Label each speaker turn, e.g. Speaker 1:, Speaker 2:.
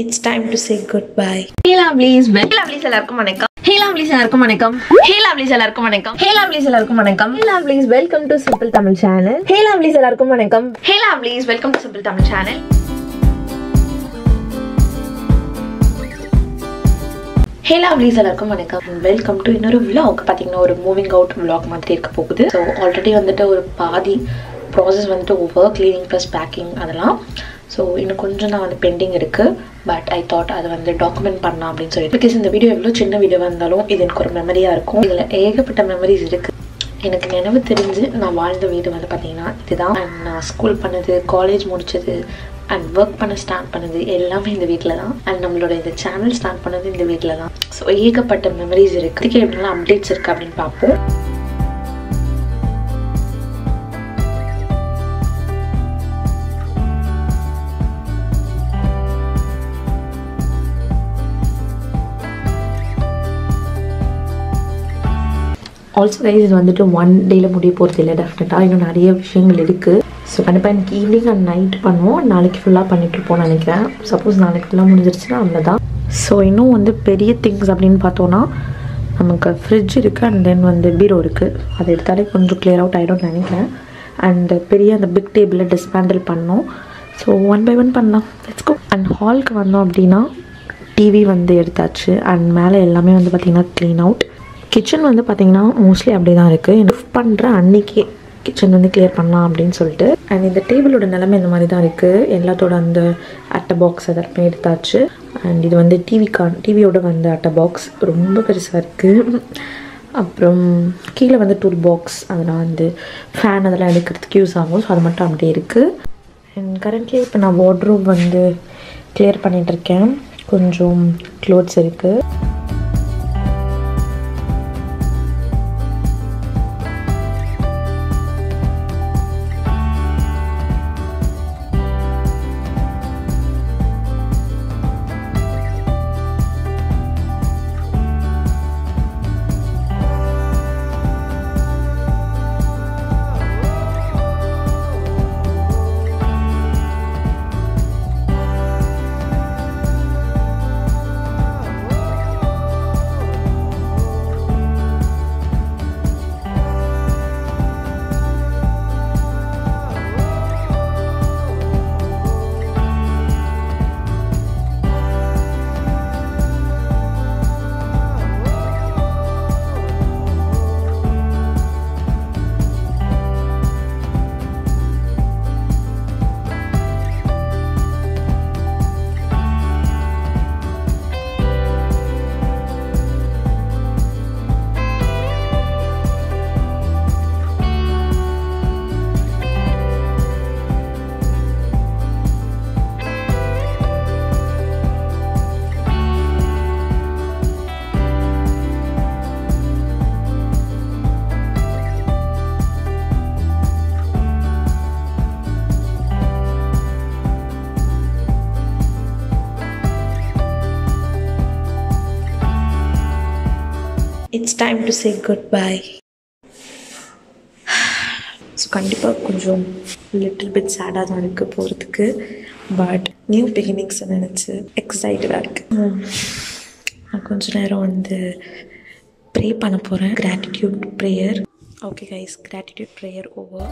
Speaker 1: It's time to say goodbye.
Speaker 2: Hey lovelies hey lovelies எல்லாருக்கும் வணக்கம். Hey lovelies எல்லாருக்கும் வணக்கம். ஹே லவ்லீஸ் எல்லாருக்கும் வணக்கம். ஹே லவ்லீஸ் எல்லாருக்கும் வணக்கம். Hey lovelies welcome to simple Tamil channel hey lovelies எல்லாருக்கும் வணக்கம். Hey lovelies welcome to simple Tamil channel hey lovelies எல்லாருக்கும் வணக்கம். வெல்கம் டு இன்னொரு vlog. பார்த்தீங்கன்னா ஒரு மூவிங் அவுட் vlog மாதிரி இருக்க போகுது. ஸோ ஆல்ரெடி வந்துட்டு ஒரு பாதி ப்ராசஸ் வந்துட்டு ஒவ்வொரு க்ளீனிங் ப்ளஸ் பேக்கிங் அதெல்லாம். ஸோ இன்னும் கொஞ்சம் தான் வந்து பெண்டிங் இருக்குது பட் ஐ தாட் அதை வந்து டாக்குமெண்ட் பண்ணலாம் அப்படின்னு சொல்லிட்டு. பிகாஸ் இந்த வீடியோ எவ்வளோ சின்ன வீடியோவாக இருந்தாலும் இது எனக்கு ஒரு மெமரியாக இருக்கும். இதில் ஏகப்பட்ட மெமரிஸ் இருக்குது எனக்கு நினைவு தெரிஞ்சு நான் வாழ்ந்த வீடு வந்து பார்த்தீங்கன்னா இதுதான். அண்ட் நான் ஸ்கூல் பண்ணது காலேஜ் முடிச்சது அண்ட் ஒர்க் பண்ண ஸ்டார்ட் பண்ணது எல்லாமே இந்த வீட்டில் தான். அண்ட் நம்மளோட இந்த சேனல் ஸ்டார்ட் பண்ணது இந்த வீட்டில் தான். ஸோ ஏகப்பட்ட மெமரிஸ் இருக்குது இதுக்கு எப்படிலாம் அப்டேட்ஸ் இருக்குது அப்படின்னு பார்ப்போம். ஆல்சோ கைஸ் இது வந்துட்டு ஒன் டேயில் முடிய போகிறது இல்லை டெஃபினட்டாக இன்னும் நிறைய விஷயங்கள் இருக்குது ஸோ கண்டிப்பாக எனக்கு ஈவினிங் அண்ட் நைட் பண்ணுவோம். நாளைக்கு ஃபுல்லாக பண்ணிட்டுருப்போம்னு நினைக்கிறேன். சப்போஸ் நாளைக்கு ஃபுல்லாக முடிஞ்சிருச்சுன்னா அவ்வளோதான் ஸோ இன்னும் வந்து பெரிய திங்ஸ் அப்படின்னு பார்த்தோன்னா நமக்கு ஃப்ரிட்ஜ் இருக்குது அண்ட் தென் வந்து பீரோ இருக்குது அதை எடுத்தாலே கொஞ்சம் கிளியர் அவுட் ஆகிடும்னு நினைக்கிறேன். அண்ட் பெரிய அந்த பிக் டேபிளை டிஸ்பேண்டில் பண்ணோம். ஸோ ஒன் பை ஒன் பண்ணலாம். லெட்ஸ் கோ அண்ட் ஹாலுக்கு வந்தோம் அப்படின்னா டிவி வந்து எடுத்தாச்சு. அண்ட் மேலே எல்லாமே வந்து பார்த்திங்கன்னா க்ளீன் அவுட் கிச்சன் வந்து பார்த்திங்கன்னா மோஸ்ட்லி அப்படி தான் இருக்குது எனக்கு பண்ணுற அன்னைக்கே கிச்சன் வந்து கிளியர் பண்ணலாம் அப்படின்னு சொல்லிட்டு. அண்ட் இந்த டேபிளோட நிலமை இந்த மாதிரி தான் இருக்குது எல்லாத்தோட அந்த அட்டை பாக்ஸ் அதெல்லாமே எடுத்தாச்சு. அண்ட் இது வந்து டிவி கான் டிவியோட வந்த அட்டை பாக்ஸ் ரொம்ப பெருசாக இருக்குது அப்புறம் கீழே வந்து டூல் பாக்ஸ் அதெல்லாம் வந்து ஃபேன் அதெல்லாம் எடுக்கிறதுக்கு யூஸ் ஆகும். ஸோ அது மட்டும் அப்படியே இருக்குது அண்ட் கரண்ட்லி இப்போ நான் வார்ட்ரூப் வந்து கிளியர் பண்ணிகிட்ருக்கேன் கொஞ்சம் க்ளோத்ஸ் இருக்குது
Speaker 1: it's time to say goodbye so கண்டிப்பாக கொஞ்சம் லிட்டில் பிட் சேடாக தான் இருக்குது போகிறதுக்கு பட் நியூ பிகினிங்ஸை நினச்சி எக்ஸைட்டடாக இருக்குது நான் கொஞ்ச நேரம் வந்து ப்ரே பண்ண போகிறேன் gratitude prayer okay guys gratitude prayer over